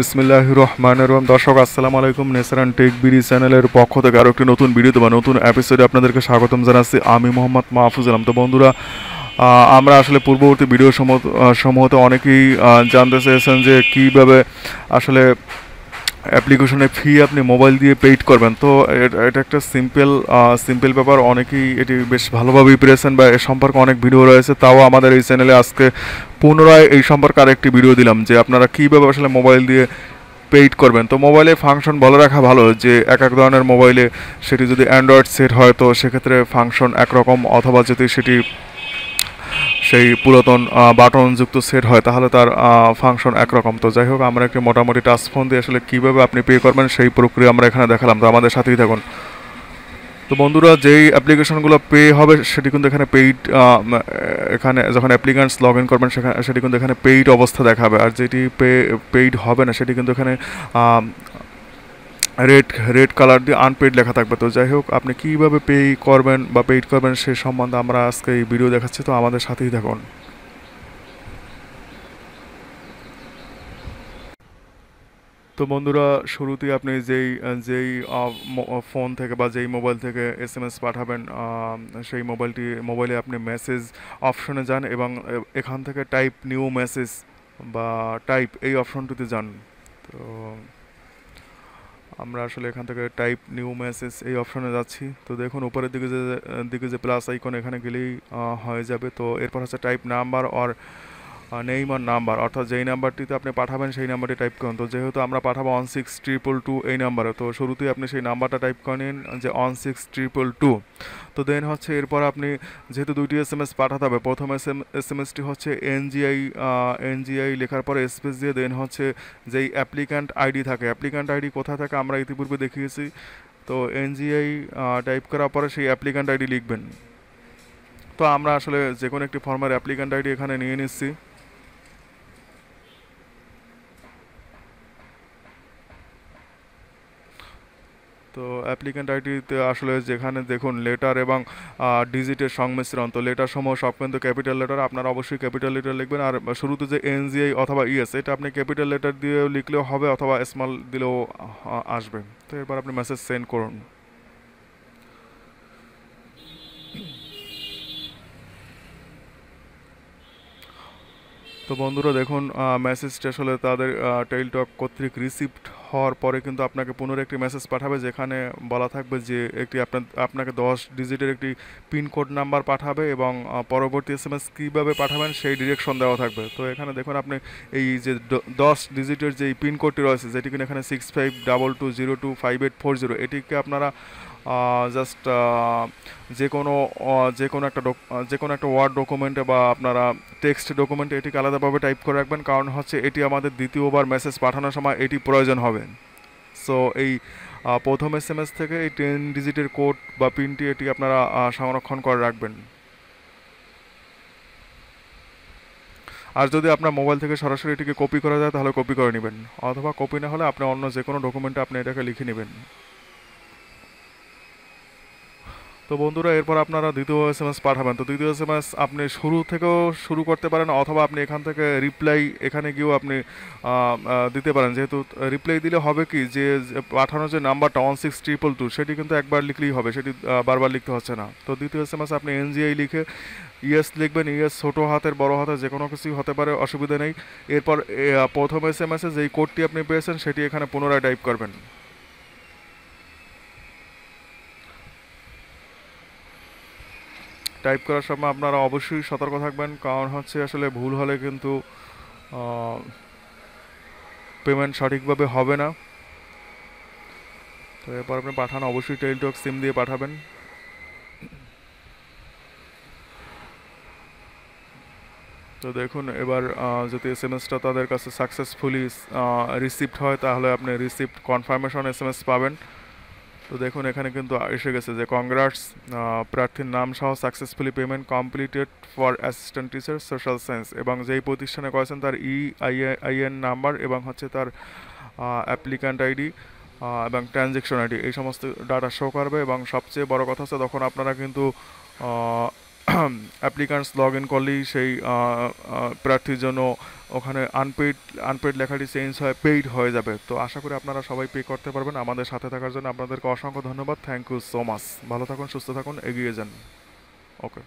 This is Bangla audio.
বিসমিল্লাহ রহমান রহম। দর্শক, আসসালামু আলাইকুম। নেসারান টেক বিডি চ্যানেলের পক্ষ থেকে আরও একটি নতুন ভিডিওতে বা নতুন এপিসোডে আপনাদেরকে স্বাগতম জানাচ্ছি। আমি মোহাম্মদ মাহফুজ আলম। তো বন্ধুরা আমরা আসলে পূর্ববর্তী ভিডিও সমূহতে অনেকেই জানতে চেয়েছেন যে কীভাবে আসলে অ্যাপ্লিকেশনে ফি আপনি মোবাইল দিয়ে পেইড করবেন। তো এটা একটা সিম্পল সিম্পল ব্যাপার। অনেকেই এটি বেশ ভালোভাবেই পেরেছেন বা এ সম্পর্কে অনেক ভিডিও রয়েছে। তাও আমাদের এই চ্যানেলে আজকে পুনরায় এই সম্পর্কে আরেকটি ভিডিও দিলাম যে আপনারা কীভাবে আসলে মোবাইল দিয়ে পেইড করবেন। তো মোবাইলে ফাংশন বলে রাখা ভালো যে এক এক ধরনের মোবাইলে সেটি যদি অ্যান্ড্রয়েড সেট হয়, তো সেক্ষেত্রে ফাংশন একরকম অথবা যদি সেটি সেই পুরাতন বাটনযুক্ত সেট হয়, তাহলে তার ফাংশন একরকম। তো যাই হোক, আমরা একটি মোটামুটি টাচ ফোন দিয়ে আসলে কীভাবে আপনি পে করবেন সেই প্রক্রিয়া আমরা এখানে দেখালাম। তো আমাদের সাথেই থাকুন। তো বন্ধুরা, যেই অ্যাপ্লিকেশনগুলো পে হবে, সেটি কিন্তু এখানে পেইড এখানে যখন অ্যাপ্লিকেন্টস লগ ইন করবেন সেখানে সেটি কিন্তু এখানে পেইড অবস্থা দেখাবে। আর যেটি পে পেইড হবে না, সেটি কিন্তু এখানে রেড রেড কালার দিয়ে আনপেইড লেখা থাকবে। তো যাই হোক আপনি কীভাবে পে করবেন বা পেইড করবেন সে সম্বন্ধে আমরা আজকে এই ভিডিও দেখাচ্ছি। তো আমাদের সাথেই থাকুন। তো বন্ধুরা, শুরুতেই আপনি যেই যেই ফোন থেকে বা যেই মোবাইল থেকে এস এম এস পাঠাবেন সেই মোবাইলটি মোবাইলে আপনি মেসেজ অপশনে যান এবং এখান থেকে টাইপ নিউ মেসেজ বা টাইপ এই অপশনটিতে যান। তো আমরা আসলে এখান থেকে টাইপ নিউ মেসেজ এই অপশনে যাচ্ছি। তো দেখুন, উপরের দিকে যে দিকে যে প্লাস আইকন এখানে গেলেই হয়ে যাবে। তো এরপর হচ্ছে type number or Neymar number. অর্থাৎ যেই নাম্বারটিতে আপনি পাঠাবেন, সেই নাম্বারটি টাইপ করুন। তো যেহেতু আমরা পাঠাবো ওয়ান সিক্স ট্রিপল টু এই নাম্বারে, তো শুরুতেই আপনি সেই নাম্বারটা টাইপ করে নিন যে ওয়ান সিক্স ট্রিপল টু তো দেন হচ্ছে এরপর আপনি যেহেতু দুইটি এস এম এস পাঠাতে হবে, প্রথম S M S M ST হচ্ছে এনজিআই এনজিআই লেখার পরে স্পেস দিয়ে দেন হচ্ছে যেই অ্যাপ্লিক্যান্ট আইডি থাকে অ্যাপ্লিক্যান্ট আইডি কোথায় থাকে আমরা ইতিপূর্বে দেখিয়েছি। তো এনজিআই টাইপ করার পরে সেই অ্যাপ্লিক্যান্ট আইডি লিখবেন। তো আমরা আসলে যে কোনো একটি ফর্মের অ্যাপ্লিক্যান্ট আইডি এখানে নিয়ে নিচ্ছি। তো অ্যাপ্লিক্যান্ট আইডিতে আসলে যেখানে দেখুন লেটার এবং ডিজিটের সংমিশ্রণ, তো লেটার সমূহ সব কিন্তু ক্যাপিটাল লেটার আপনারা অবশ্যই ক্যাপিটাল লেটার লিখবেন। আর শুরুতে যে এনজিআই অথবা ইএস এটা আপনি ক্যাপিটাল লেটার দিয়ে লিখলেও হবে অথবা স্মল দিলেও আসবে। তো এরপর আপনি মেসেজ সেন্ড করুন। তো বন্ধুরা দেখুন মেসেজটা আসলে তাদের টেইলটক কর্তৃক রিসিভড হওয়ার পরে কিন্তু আপনাকে পুনরায় একটি মেসেজ পাঠাবে যেখানে বলা থাকবে যে একটি আপনার, আপনাকে দশ ডিজিটের একটি পিনকোড নাম্বার পাঠাবে এবং পরবর্তী এস এম এস কীভাবে পাঠাবেন সেই ডিরেকশন দেওয়া থাকবে। তো এখানে দেখুন আপনি এই যে দশ ডিজিটের যে পিনকোডটি রয়েছে, যেটি কিনা এখানে six five double two zero two five eight four zero এটিকে আপনারা জাস্ট যে কোনো যে কোনো একটা যে কোনো একটা ওয়ার্ড ডকুমেন্টে বা আপনারা টেক্সট ডকুমেন্টে এটিকে আলাদাভাবে টাইপ করে রাখবেন। কারণ হচ্ছে এটি আমাদের দ্বিতীয়বার মেসেজ পাঠানোর সময় এটি প্রয়োজন হবে। সো এই প্রথম এস এম এস থেকে এই টেন ডিজিটের কোড বা পিনটি এটি আপনারা সংরক্ষণ করে রাখবেন। আর যদি আপনার মোবাইল থেকে সরাসরি এটিকে কপি করা যায়, তাহলে কপি করে নেবেন। অথবা কপি না হলে আপনি অন্য যে কোনো ডকুমেন্টে আপনি এটাকে লিখে নেবেন। তো বন্ধুরা, এরপর আপনারা দ্বিতীয় এস এম এস পাঠাবেন। তো দ্বিতীয় এস এম এস আপনি শুরু থেকেও শুরু করতে পারেন, অথবা আপনি এখান থেকে রিপ্লাই এখানে গিয়েও আপনি দিতে পারেন। যেহেতু রিপ্লাই দিলে হবে কি, যে পাঠানোর যে নাম্বারটা ওয়ান সিক্স ট্রিপল টু সেটি কিন্তু একবার লিখলেই হবে, সেটি বারবার লিখতে হচ্ছে না। তো দ্বিতীয় এস এম এস আপনি এনজিআই লিখে ইএস লিখবেন ইএস ছোটো হাতের, বড় হাতে, যে কোনো কিছুই হতে পারে, অসুবিধা নেই। এরপর প্রথম এস এম এসে যেই কোডটি আপনি পেয়েছেন, সেটি এখানে পুনরায় টাইপ করবেন। টাইপ করার সময় আপনারা অবশ্যই সতর্ক থাকবেন। কারণ হচ্ছে আসলে ভুল হলে কিন্তু পেমেন্ট সঠিকভাবে হবে না। তো এরপর আপনি পাঠান, অবশ্যই টেলিটক সিম দিয়ে পাঠাবেন। তো দেখুন, এবার যদি এস এম এসটা তাদের কাছে সাকসেসফুলি রিসিভড হয়, তাহলে আপনি received confirmation S M S পাবেন। তো দেখুন, এখানে কিন্তু এসে গেছে যে কংগ্রাটস প্রার্থীর নাম সহ successfully payment completed for assistant teacher social science এবং যেই প্রতিষ্ঠানে করেছেন তার ই আইএন নাম্বার এবং হচ্ছে তার অ্যাপ্লিক্যান্ট আইডি এবং ট্রানজেকশন আইডি এই সমস্ত ডাটা শো করবে। এবং সবচেয়ে বড় কথা হচ্ছে, তখন আপনারা কিন্তু অ্যাপ্লিকান্টস লগ ইন করলেই সেই প্রার্থীর জন্য ওখানে আনপেইড আনপেইড লেখাটি চেঞ্জ হয় পেইড হয়ে যাবে। তো আশা করি আপনারা সবাই পে করতে পারবেন। আমাদের সাথে থাকার জন্য আপনাদেরকে অসংখ্য ধন্যবাদ। থ্যাংক ইউ সো মাচ ভালো থাকুন, সুস্থ থাকুন, এগিয়ে যান। ওকে